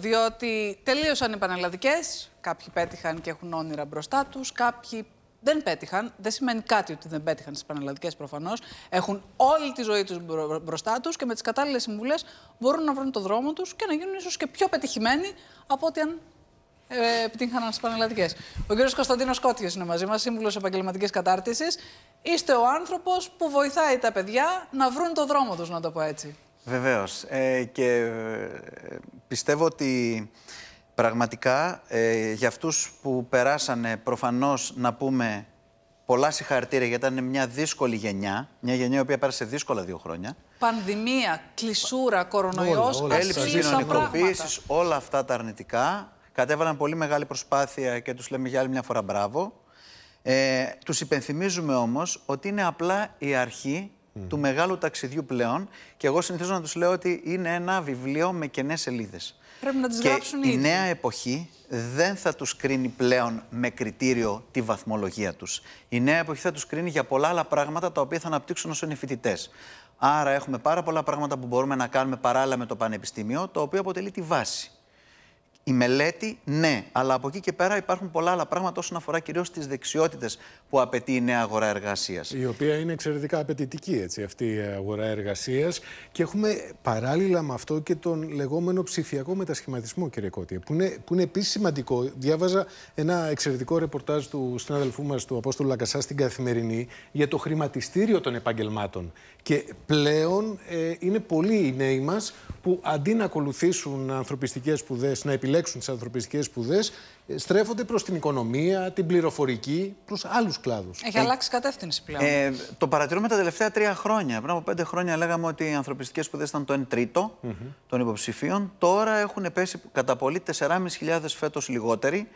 Διότι τελείωσαν οι πανελλαδικές, κάποιοι πέτυχαν και έχουν όνειρα μπροστά τους, κάποιοι δεν πέτυχαν. Δεν σημαίνει κάτι ότι δεν πέτυχαν στις πανελλαδικές προφανώς. Έχουν όλη τη ζωή τους μπροστά τους και με τις κατάλληλες συμβουλές μπορούν να βρουν το δρόμο τους και να γίνουν ίσως και πιο πετυχημένοι από ό,τι αν ε, επιτύχαναν στις πανελλαδικές. Ο κ. Κωνσταντίνος Κότιο είναι μαζί μας, σύμβουλος επαγγελματικής κατάρτισης. Είστε ο άνθρωπος που βοηθάει τα παιδιά να βρουν το δρόμο τους, να το πω έτσι. Βεβαίως. Ε, και ε, πιστεύω ότι πραγματικά ε, για αυτούς που περάσανε προφανώς να πούμε πολλά συγχαρητήρια γιατί ήταν μια δύσκολη γενιά, μια γενιά η οποία πέρασε δύσκολα δύο χρόνια. Πανδημία, κλεισούρα, κορονοϊός, έλλειψη κοινωνικοποίηση, όλα αυτά τα αρνητικά. Κατέβαλαν πολύ μεγάλη προσπάθεια και τους λέμε για άλλη μια φορά μπράβο. Ε, τους υπενθυμίζουμε όμως ότι είναι απλά η αρχή του μεγάλου ταξιδιού πλέον και εγώ συνηθίζω να τους λέω ότι είναι ένα βιβλίο με κενές σελίδες. Πρέπει να τις και γράψουν η νέα εποχή δεν θα τους κρίνει πλέον με κριτήριο τη βαθμολογία τους. Η νέα εποχή θα τους κρίνει για πολλά άλλα πράγματα τα οποία θα αναπτύξουν όσο είναι φοιτητές. Άρα έχουμε πάρα πολλά πράγματα που μπορούμε να κάνουμε παράλληλα με το πανεπιστήμιο, το οποίο αποτελεί τη βάση. Η μελέτη, ναι, αλλά από εκεί και πέρα υπάρχουν πολλά άλλα πράγματα όσον αφορά κυρίως τις δεξιότητες που απαιτεί η νέα αγορά εργασίας. Η οποία είναι εξαιρετικά απαιτητική έτσι, αυτή η αγορά εργασίας. Και έχουμε παράλληλα με αυτό και τον λεγόμενο ψηφιακό μετασχηματισμό, κύριε Κώτη, που είναι, που είναι επίσης σημαντικό. Διάβαζα ένα εξαιρετικό ρεπορτάζ του συνάδελφού μας, του Απόστολου Λακασά, στην Καθημερινή, για το χρηματιστήριο των επαγγελμάτων. Και πλέον ε, είναι πολλοί οι νέοι μας που αντί να ακολουθήσουν ανθρωπιστικές σπουδές, να επιλέξουν τις ανθρωπιστικές σπουδές, ε, στρέφονται προς την οικονομία, την πληροφορική, προς άλλους κλάδους. Έχει ε, αλλάξει κατεύθυνση πλέον. Ε, το παρατηρούμε τα τελευταία τρία χρόνια. Πριν από πέντε χρόνια λέγαμε ότι οι ανθρωπιστικές σπουδές ήταν το 1 τρίτο mm -hmm. των υποψηφίων. Τώρα έχουν πέσει κατά πολύ 4.500 φέτος λιγότεροι.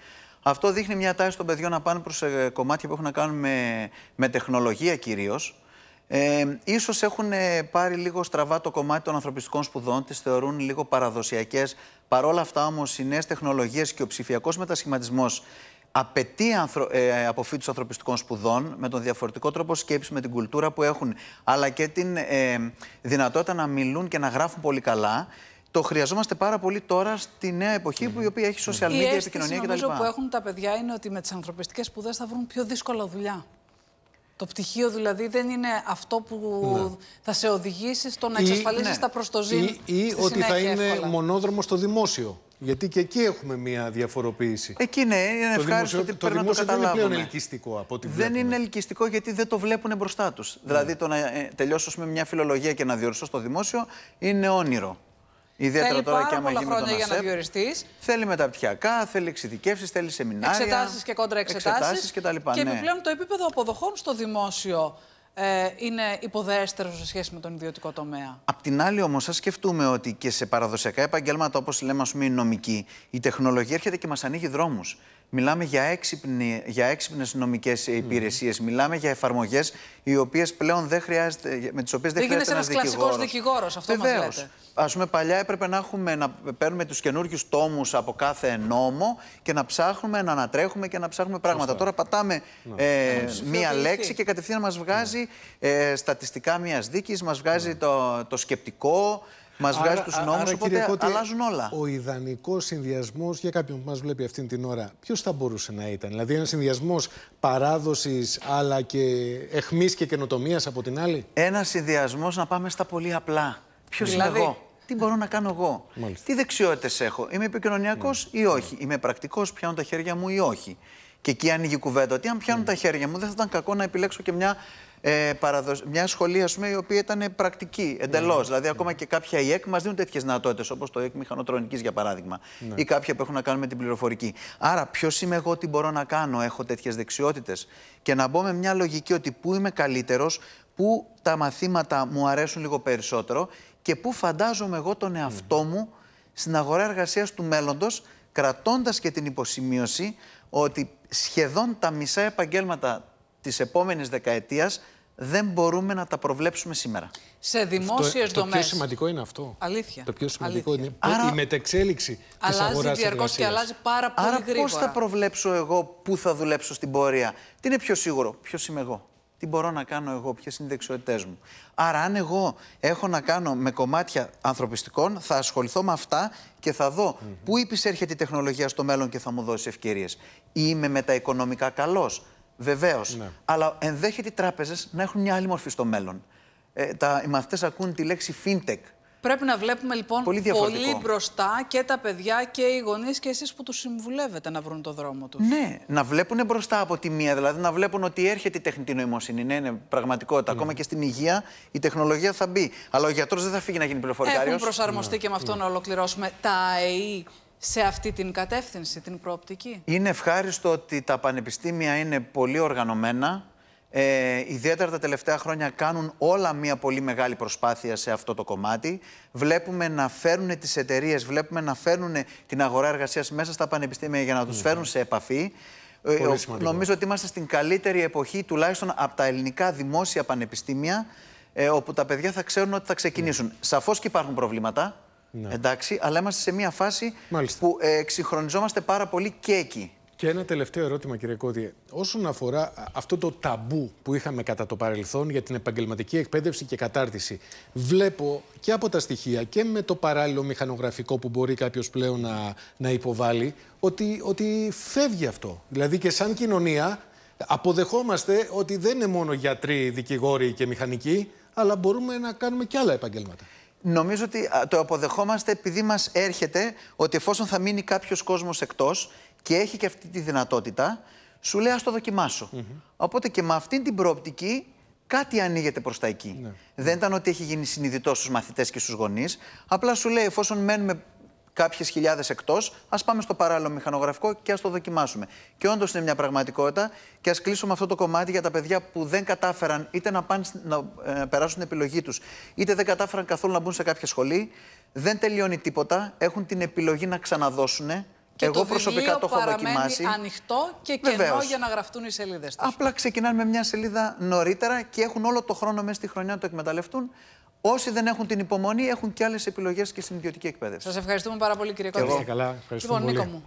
Αυτό δείχνει μια τάση των παιδιών να πάνε προς ε, κομμάτια που έχουν να κάνουν με, με τεχνολογία κυρίως. Ε, ίσως έχουν ε, πάρει λίγο στραβά το κομμάτι των ανθρωπιστικών σπουδών, τις θεωρούν λίγο παραδοσιακές. Παρόλα αυτά όμως οι νέες τεχνολογίες και ο ψηφιακός μετασχηματισμός απαιτεί ανθρω... ε, αποφύτους ανθρωπιστικών σπουδών με τον διαφορετικό τρόπο σκέψης, με την κουλτούρα που έχουν, αλλά και την ε, δυνατότητα να μιλούν και να γράφουν πολύ καλά. Το χρειαζόμαστε πάρα πολύ τώρα στη νέα εποχή που η οποία έχει social media, η επικοινωνία κτλ. Το που έχουν τα παιδιά είναι ότι με τις ανθρωπιστικές σπουδές θα βρουν πιο δύσκολα δουλειά. Το πτυχίο δηλαδή δεν είναι αυτό που ναι. θα σε οδηγήσει στο να εξασφαλίσει ναι. τα προστοζήν. Ή, ή ότι θα είναι μονόδρομο στο δημόσιο. Γιατί και εκεί έχουμε μια διαφοροποίηση. Εκεί ναι, είναι ευχάριστο ότι πρέπει να το καταλάβουμε. Δεν είναι πλέον ελκυστικό από ό,τι Δεν είναι ελκυστικό γιατί δεν το βλέπουν μπροστά τους. Ναι. Δηλαδή το να ε, τελειώσω με μια φιλολογία και να διορθώσω στο δημόσιο είναι όνειρο. Ιδιαίτερα θέλει τώρα και άμα γίνει χρόνια για να διοριστείς. Θέλει μεταπτυχιακά, θέλει εξειδικεύσεις, θέλει σεμινάρια. Εξετάσεις και κόντρα εξετάσεις. Και, τα λοιπά, και ναι. επιπλέον το επίπεδο αποδοχών στο δημόσιο ε, είναι υποδέστερο σε σχέση με τον ιδιωτικό τομέα. Απ' την άλλη, όμως, ας σκεφτούμε ότι και σε παραδοσιακά επαγγέλματα όπως λέμε, ας πούμε, η νομική, η τεχνολογία έρχεται και μας ανοίγει δρόμους. Μιλάμε για, έξυπνη, για έξυπνες νομικές υπηρεσίες. Μιλάμε για εφαρμογές οι οποίες πλέον δεν χρειάζεται, με τις οποίες δεν, δεν χρειάζεται ένας δικηγόρος. Δεν κλασικός δικηγόρος, αυτό Βεβαίως. μας λέτε. Ας πούμε, παλιά έπρεπε να, έχουμε, να παίρνουμε τους καινούριους τόμους από κάθε νόμο και να ψάχνουμε, να ανατρέχουμε και να ψάχνουμε πράγματα. Τώρα πατάμε ναι. ε, μία λέξη και κατευθείαν μας βγάζει ε, στατιστικά μιας δίκης, μας βγάζει ναι. το, το σκεπτικό, Μας βγάζει τους νόμους, οπότε Κώτη, αλλάζουν όλα. Ο ιδανικός συνδυασμός για κάποιον που μας βλέπει αυτή την ώρα, ποιος θα μπορούσε να ήταν; Δηλαδή, ένας συνδυασμός παράδοσης αλλά και εχμής και καινοτομίας από την άλλη; Ένας συνδυασμός να πάμε στα πολύ απλά. Ποιος δηλαδή... είμαι εγώ; Τι μπορώ να κάνω εγώ; Μάλιστα. Τι δεξιότητες έχω; Είμαι επικοινωνιακός ή όχι; Είμαι πρακτικός, πιάνω τα χέρια μου ή όχι; Και εκεί ανοίγει η κουβέντα ότι αν πιάνουν τα χέρια μου, δεν θα ήταν κακό να επιλέξω και μια ε, μια σχολή ας πούμε, η οποία ήταν πρακτική εντελώς. Ναι. Δηλαδή, ακόμα και κάποια ΙΕΚ μας δίνουν τέτοιες δυνατότητες, όπως το ΙΕΚ Μηχανοτρονικής για παράδειγμα, ναι. ή κάποια που έχουν να κάνουν με την πληροφορική. Άρα, ποιος είμαι εγώ, τι μπορώ να κάνω, έχω τέτοιες δεξιότητες; Και να μπω με μια λογική ότι πού είμαι καλύτερος, πού τα μαθήματα μου αρέσουν λίγο περισσότερο και πού φαντάζομαι εγώ τον εαυτό μου στην αγορά εργασίας του μέλλοντος, κρατώντας και την υποσημείωση ότι σχεδόν τα μισά επαγγέλματα της επόμενης δεκαετίας δεν μπορούμε να τα προβλέψουμε σήμερα. Σε δημόσιες δομέ. Το πιο σημαντικό είναι αυτό. Αλήθεια. Το πιο σημαντικό Αλήθεια. είναι Άρα... η μετεξέλιξη της αγοράς Αλλάζει διαρκώς και αλλάζει πάρα πολύ Άρα γρήγορα. Πώς θα προβλέψω εγώ πού θα δουλέψω στην πορεία, Τι είναι πιο σίγουρο, Ποιος είμαι εγώ; Τι μπορώ να κάνω εγώ, ποιες είναι οι δεξιότητές μου. Άρα, αν εγώ έχω να κάνω με κομμάτια ανθρωπιστικών, θα ασχοληθώ με αυτά και θα δω πού υπησέρχεται η τεχνολογία στο μέλλον και θα μου δώσει ευκαιρίες. Είμαι με τα οικονομικά καλός. Βεβαίως. Ναι. Αλλά ενδέχεται οι τράπεζες να έχουν μια άλλη μορφή στο μέλλον. Ε, τα, οι μαθητές ακούν τη λέξη fintech. Πρέπει να βλέπουμε λοιπόν Πολύ πολύ, διαφορετικό. μπροστά και τα παιδιά και οι γονείς και εσείς που τους συμβουλεύετε να βρουν το δρόμο τους. Ναι, να βλέπουν μπροστά από τη μία, δηλαδή να βλέπουν ότι έρχεται η τεχνητή νοημοσύνη. Ναι, είναι πραγματικότητα. Ακόμα και στην υγεία η τεχνολογία θα μπει. Αλλά ο γιατρός δεν θα φύγει να γίνει πληροφορικάριος. Έχουν προσαρμοστεί και με αυτό να ολοκληρώσουμε τα ΑΕΗ σε αυτή την κατεύθυνση, την προοπτική. Είναι ευχάριστο ότι τα πανεπιστήμια είναι πολύ οργανωμένα. Ε, ιδιαίτερα τα τελευταία χρόνια κάνουν όλα μια πολύ μεγάλη προσπάθεια σε αυτό το κομμάτι. Βλέπουμε να φέρνουν τις εταιρείες, βλέπουμε να φέρνουν την αγορά εργασίας μέσα στα πανεπιστήμια για να τους φέρουν σε επαφή. Ε, Πολύ ο- σημαντικό. νομίζω ότι είμαστε στην καλύτερη εποχή, τουλάχιστον από τα ελληνικά δημόσια πανεπιστήμια, ε, όπου τα παιδιά θα ξέρουν ότι θα ξεκινήσουν. Σαφώς και υπάρχουν προβλήματα, εντάξει, αλλά είμαστε σε μια φάση Μάλιστα. που ε, εξυγχρονιζόμαστε πάρα πολύ και εκεί. Και ένα τελευταίο ερώτημα, κύριε Κώδη. Όσον αφορά α, αυτό το ταμπού που είχαμε κατά το παρελθόν για την επαγγελματική εκπαίδευση και κατάρτιση, βλέπω και από τα στοιχεία και με το παράλληλο μηχανογραφικό που μπορεί κάποιος πλέον να, να υποβάλει, ότι, ότι φεύγει αυτό. Δηλαδή και σαν κοινωνία αποδεχόμαστε ότι δεν είναι μόνο γιατροί, δικηγόροι και μηχανικοί, αλλά μπορούμε να κάνουμε και άλλα επαγγέλματα. Νομίζω ότι α, το αποδεχόμαστε επειδή μας έρχεται ότι εφόσον θα μείνει κάποιος κόσμος εκτός και έχει και αυτή τη δυνατότητα, σου λέει ας το δοκιμάσω. Οπότε και με αυτή την προοπτική κάτι ανοίγεται προς τα εκεί. Δεν ήταν ότι έχει γίνει συνειδητός στους μαθητές και στους γονείς, απλά σου λέει εφόσον μένουμε κάποιες χιλιάδες εκτός, ας πάμε στο παράλληλο μηχανογραφικό και ας το δοκιμάσουμε. Και όντως είναι μια πραγματικότητα και ας κλείσουμε αυτό το κομμάτι για τα παιδιά που δεν κατάφεραν είτε να, πάνε, στην- να ε, περάσουν την επιλογή τους, είτε δεν κατάφεραν καθόλου να μπουν σε κάποια σχολή. Δεν τελειώνει τίποτα, έχουν την επιλογή να ξαναδώσουν. Και Εγώ το προσωπικά βιβλίο το έχω παραμένει δοκιμάσει. ανοιχτό και κενό Βεβαίως. για να γραφτούν οι σελίδες τους. Απλά ξεκινάνε με μια σελίδα νωρίτερα και έχουν όλο το χρόνο μέσα στη χρονιά να το εκμεταλλευτούν. Όσοι δεν έχουν την υπομονή, έχουν και άλλες επιλογές και στην ιδιωτική εκπαίδευση. Σας ευχαριστούμε πάρα πολύ κύριε εγώ. Κώστα. Είστε καλά, ευχαριστούμε Λοιπόν, πολύ. Νίκο μου,